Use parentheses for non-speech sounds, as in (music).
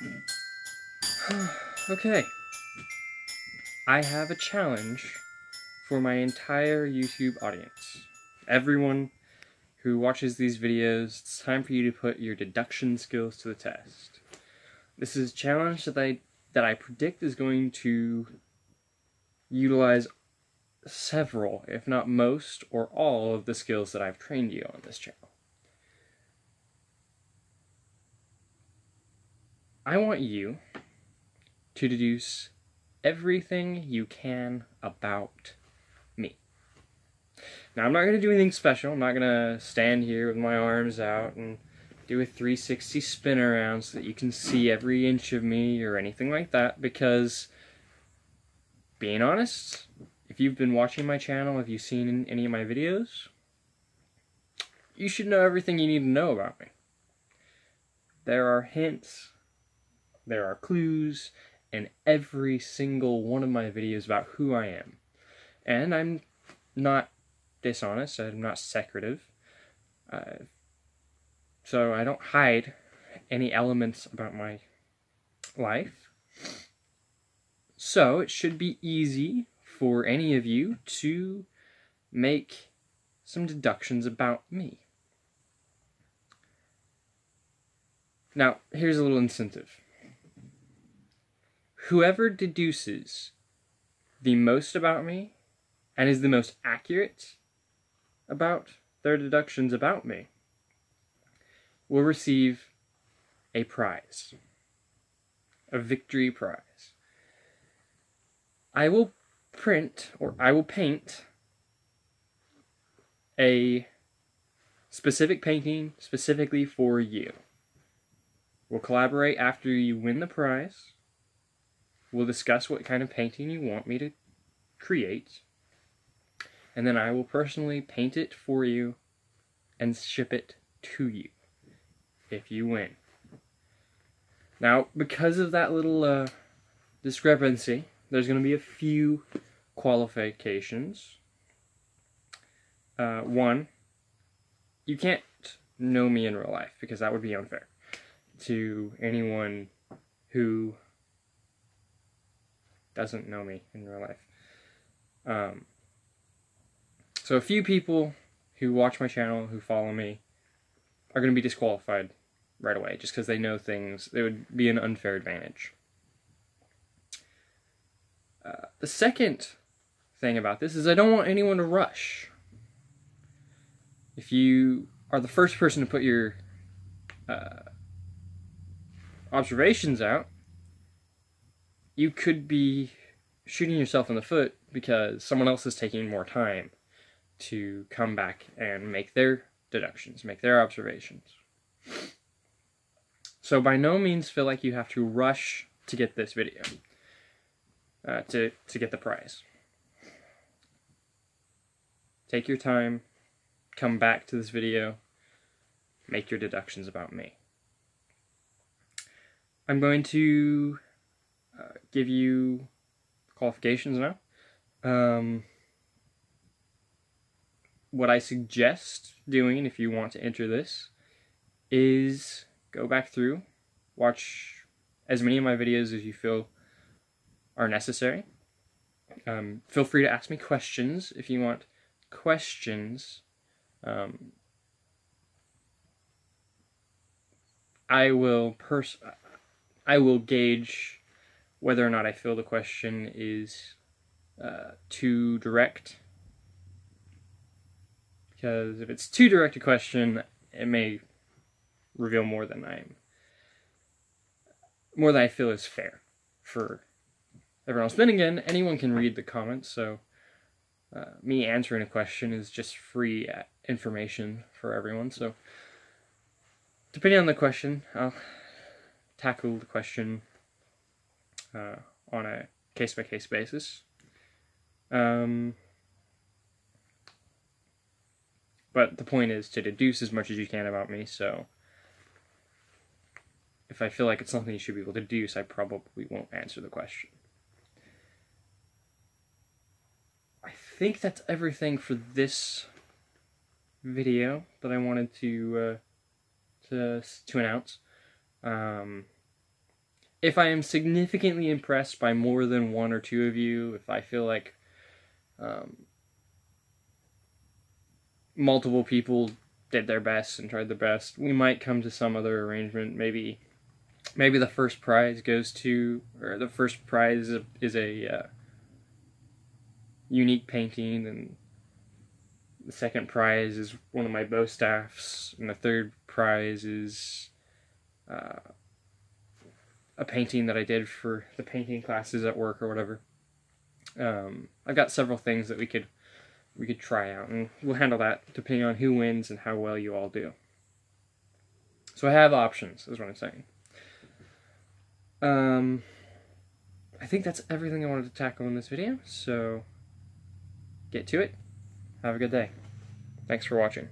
(sighs) okay. I have a challenge for my entire YouTube audience. Everyone who watches these videos, it's time for you to put your deduction skills to the test. This is a challenge that I that I predict is going to utilize several, if not most, or all of the skills that I've trained you on this channel. I want you to deduce everything you can about me. Now, I'm not going to do anything special. I'm not going to stand here with my arms out and do a 360 spin around so that you can see every inch of me or anything like that because, being honest, if you've been watching my channel, if you've seen any of my videos, you should know everything you need to know about me. There are hints, there are clues in every single one of my videos about who I am. And I'm not dishonest, I'm not secretive. Uh, so I don't hide any elements about my life. So it should be easy for any of you to make some deductions about me. Now, here's a little incentive. Whoever deduces the most about me and is the most accurate about their deductions about me will receive a prize, a victory prize. I will print or I will paint a specific painting specifically for you. We'll collaborate after you win the prize. We'll discuss what kind of painting you want me to create. And then I will personally paint it for you and ship it to you if you win. Now, because of that little uh, discrepancy, there's going to be a few qualifications. Uh, one, you can't know me in real life because that would be unfair to anyone who doesn't know me in real life. Um, so a few people who watch my channel, who follow me, are going to be disqualified right away just because they know things. It would be an unfair advantage. Uh, the second thing about this is I don't want anyone to rush. If you are the first person to put your uh, observations out, you could be shooting yourself in the foot because someone else is taking more time to come back and make their deductions, make their observations. So by no means feel like you have to rush to get this video, uh, to, to get the prize. Take your time, come back to this video, make your deductions about me. I'm going to uh, give you qualifications now. Um, what I suggest doing if you want to enter this is go back through, watch as many of my videos as you feel are necessary. Um, feel free to ask me questions if you want questions. Um, I will pers- I will gauge whether or not I feel the question is uh, too direct. Because if it's too direct a question, it may reveal more than I'm more than I feel is fair for everyone else. Then again, anyone can read the comments, so uh, me answering a question is just free uh, information for everyone. So depending on the question, I'll tackle the question uh, on a case by case basis. Um, but the point is to deduce as much as you can about me, so if I feel like it's something you should be able to deduce, I probably won't answer the question. I think that's everything for this video that I wanted to uh, to to announce. Um, if I am significantly impressed by more than one or two of you, if I feel like um, multiple people did their best and tried their best, we might come to some other arrangement. Maybe, maybe the first prize goes to, or the first prize is a, is a uh, unique painting, and the second prize is one of my bow staffs, and the third prize is uh, a painting that I did for the painting classes at work or whatever. Um, I've got several things that we could we could try out, and we'll handle that depending on who wins and how well you all do. So I have options, is what I'm saying. Um, I think that's everything I wanted to tackle in this video, so get to it. Have a good day. Thanks for watching.